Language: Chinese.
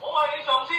我系你上司。